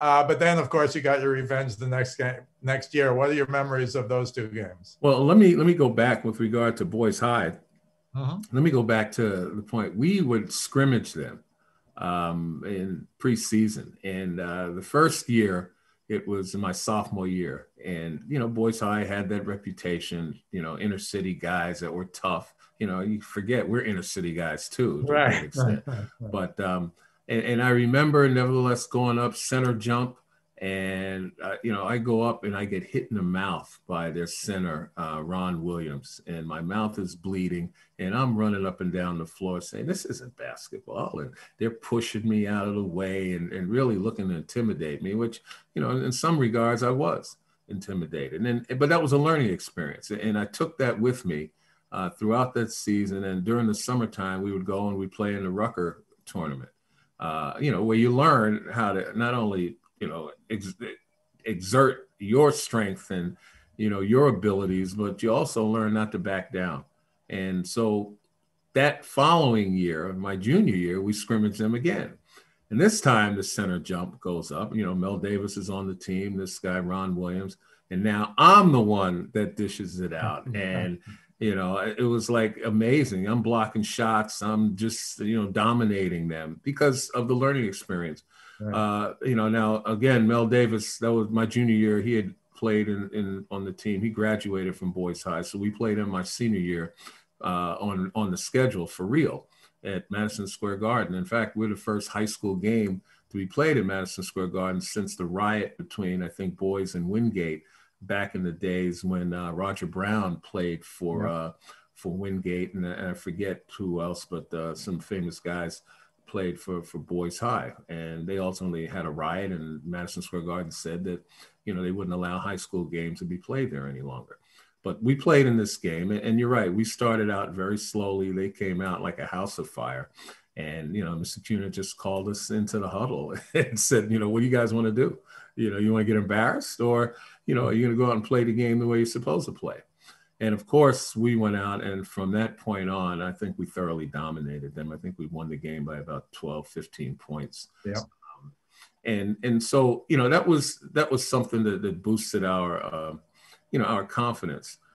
Uh, but then, of course, you got your revenge the next game next year. What are your memories of those two games? Well, let me let me go back with regard to Boys High. Mhm. Let me go back to the point we would scrimmage them um, in preseason, and uh, the first year it was in my sophomore year, and you know, Boys High had that reputation. You know, inner city guys that were tough. You know, you forget we're inner city guys too, to a great extent. But um, and, and I remember nevertheless going up center jump, and uh, you know I go up and I get hit in the mouth by their center uh, Ron Williams, and my mouth is bleeding, and I'm running up and down the floor saying this isn't basketball, and they're pushing me out of the way and, and really looking to intimidate me, which you know in some regards I was intimidated, and but that was a learning experience, and I took that with me. Uh, throughout that season. And during the summertime, we would go and we play in the Rucker tournament uh, you know, where you learn how to not only, you know, ex- exert your strength and, you know, your abilities, but you also learn not to back down. And so that following year, my junior year, we scrimmaged them again. And this time the center jump goes up. You know, Mel Davis is on the team, this guy, Ron Williams. And now I'm the one that dishes it out. And you know it was like amazing. I'm blocking shots. I'm just you know dominating them because of the learning experience. Right. uh you know now again mel davis that was my junior year. He had played in, in on the team. He graduated from boys high so we played in my senior year uh on on the schedule for real at madison square garden. In fact we're the first high school game to be played in madison square garden since the riot between i think boys and wingate back in the days when uh, Roger Brown played for Yeah. uh, for Wingate, and, I- and I forget who else, but uh, some famous guys played for for Boys High, and they ultimately had a riot, and Madison Square Garden said that you know they wouldn't allow high school games to be played there any longer. But we played in this game, and, and you're right. We started out very slowly. They came out like a house of fire. And you know, Mr. Cuna just called us into the huddle and said, you know, what do you guys want to do? You know, you want to get embarrassed, or you know, are you going to go out and play the game the way you're supposed to play? And of course, we went out, and from that point on, I think we thoroughly dominated them. I think we won the game by about 12, 15 points. Yeah. Um, and and so you know that was that was something that, that boosted our uh, you know our confidence.